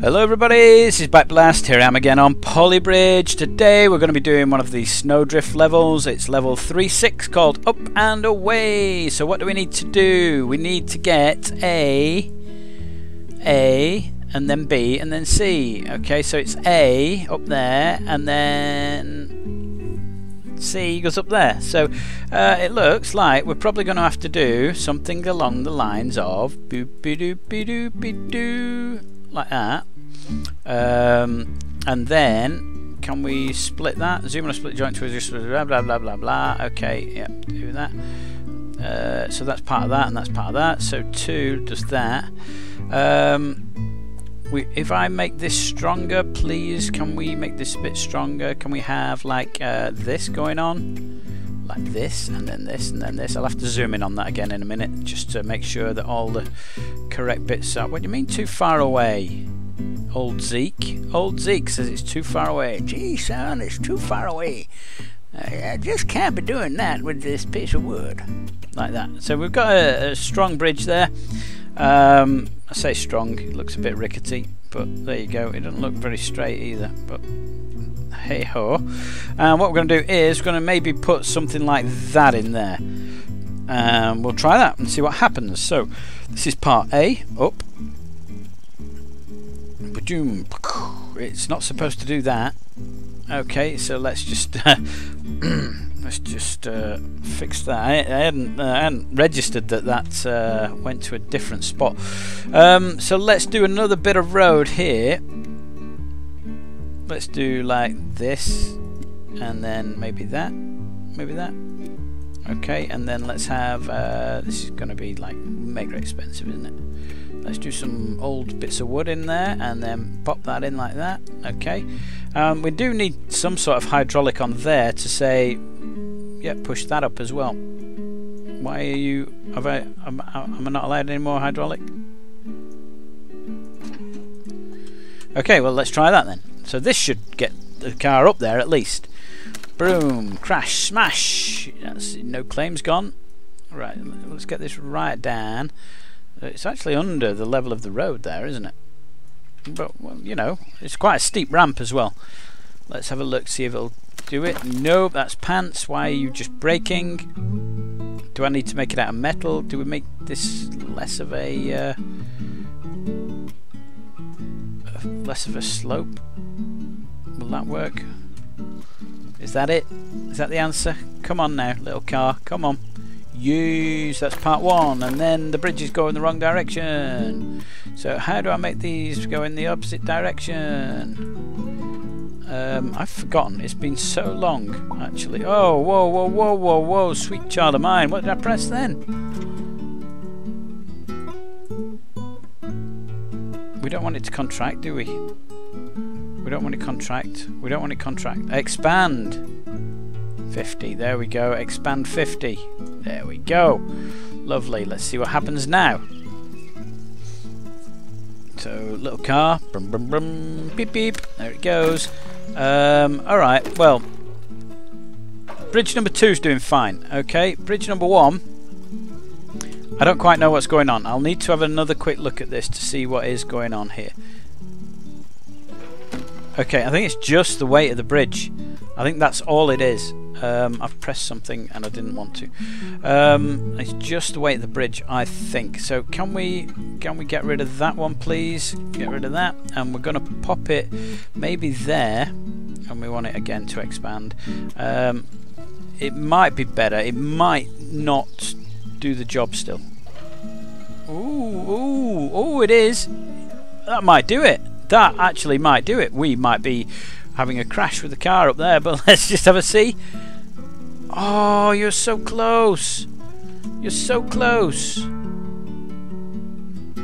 Hello everybody, this is Backblast, here I am again on Polybridge. Today we're going to be doing one of the Snowdrift levels. It's level 3-6 called Up and Away. So what do we need to do? We need to get A, A, and then B, and then C. Okay, so it's A up there, and then C goes up there. So uh, it looks like we're probably going to have to do something along the lines of boop be doo be like that. Um, and then can we split that? Zoom on a split joint to just blah blah blah blah blah. Okay yep do that. Uh, so that's part of that and that's part of that. So 2 does that. Um, we, if I make this stronger please can we make this a bit stronger can we have like uh, this going on like this and then this and then this I'll have to zoom in on that again in a minute just to make sure that all the correct bits are what do you mean too far away Old Zeke. Old Zeke says it's too far away. Gee, son, it's too far away. I, just can't be doing that with this piece of wood. Like that. So we've got a, a strong bridge there. Um, I say strong, it looks a bit rickety, but there you go. It doesn't look very straight either, but hey ho. And what we're going to do is we're going to maybe put something like that in there. Um, we'll try that and see what happens. So this is part A, up, it's not supposed to do that. Okay, so let's just uh, let's just uh, fix that. I, I hadn't uh, I hadn't registered that that uh, went to a different spot. Um, so let's do another bit of road here. Let's do like this, and then maybe that, maybe that. Okay, and then let's have. Uh, this is going to be like mega expensive, isn't it? Let's do some old bits of wood in there and then pop that in like that. Okay. Um, we do need some sort of hydraulic on there to say, yeah, push that up as well. Why are you, have I, am, am I not allowed any more hydraulic? Okay, well let's try that then. So this should get the car up there at least. Boom, crash, smash. That's no claims gone. Right, let's get this right down. It's actually under the level of the road there, isn't it? But, well, you know, it's quite a steep ramp as well. Let's have a look, see if it'll do it. Nope, that's pants. Why are you just breaking? Do I need to make it out of metal? Do we make this less of a... Uh, less of a slope? Will that work? Is that it? Is that the answer? Come on now, little car. Come on. Use, that's part one, and then the bridges go in the wrong direction. So how do I make these go in the opposite direction? Um, I've forgotten, it's been so long, actually. Oh, whoa, whoa, whoa, whoa, whoa, sweet child of mine, what did I press then? We don't want it to contract, do we? We don't want it to contract. We don't want it to contract. Expand! 50. There we go. Expand 50. There we go. Lovely. Let's see what happens now. So, little car. Brum, brum, brum. Beep, beep. There it goes. Um, Alright, well. Bridge number two is doing fine. Okay, bridge number one. I don't quite know what's going on. I'll need to have another quick look at this to see what is going on here. Okay, I think it's just the weight of the bridge. I think that's all it is. Um, I've pressed something and I didn't want to. Um, it's just weight of the bridge, I think. So can we can we get rid of that one, please? Get rid of that, and we're going to pop it maybe there, and we want it again to expand. Um, it might be better. It might not do the job still. Ooh, ooh, ooh! It is. That might do it. That actually might do it. We might be having a crash with the car up there, but let's just have a see. Oh, you're so close. You're so close.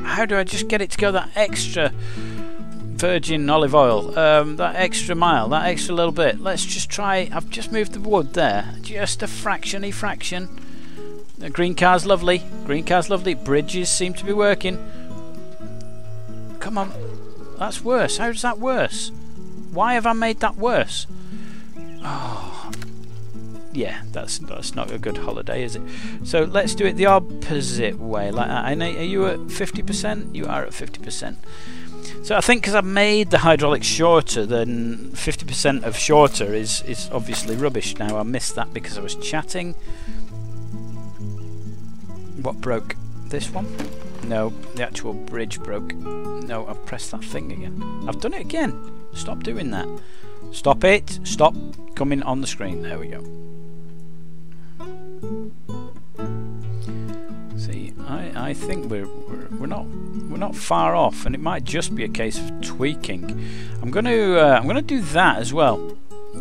How do I just get it to go that extra virgin olive oil? Um, that extra mile, that extra little bit. Let's just try. I've just moved the wood there. Just a fraction, fractiony fraction. The green car's lovely. Green car's lovely. Bridges seem to be working. Come on. That's worse. How is that worse? Why have I made that worse? Oh, yeah, that's that's not a good holiday, is it? So let's do it the opposite way, like. Are you at 50%? You are at 50%. So I think because I've made the hydraulics shorter, then 50% of shorter is, is obviously rubbish. Now I missed that because I was chatting. What broke? This one? No, the actual bridge broke. No, I've pressed that thing again. I've done it again. Stop doing that. Stop it. Stop coming on the screen. There we go. See, I, I think we're, we're, we're not we're not far off, and it might just be a case of tweaking. I'm going to uh, I'm going to do that as well,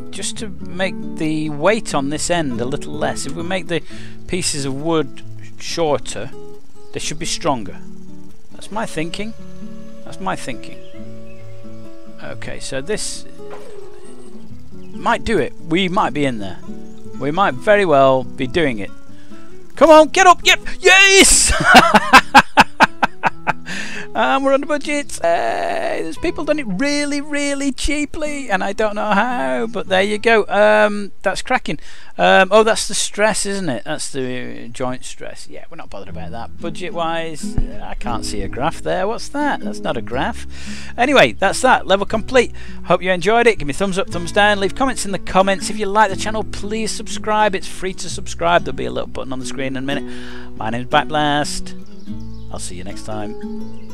just to make the weight on this end a little less. If we make the pieces of wood shorter, they should be stronger. That's my thinking. That's my thinking. Okay, so this might do it. We might be in there. We might very well be doing it. Come on, get up! Yep, yes! and we're under budget. Hey, there's people done it really, really cheaply, and I don't know how, but there you go. Um, that's cracking. Um, oh, that's the stress, isn't it? That's the joint stress. Yeah, we're not bothered about that. Budget-wise, I can't see a graph there. What's that? That's not a graph. Anyway, that's that. Level complete. Hope you enjoyed it. Give me thumbs up, thumbs down. Leave comments in the comments. If you like the channel, please subscribe. It's free to subscribe. There'll be a little button on the screen in a minute. My name is Backblast. I'll see you next time.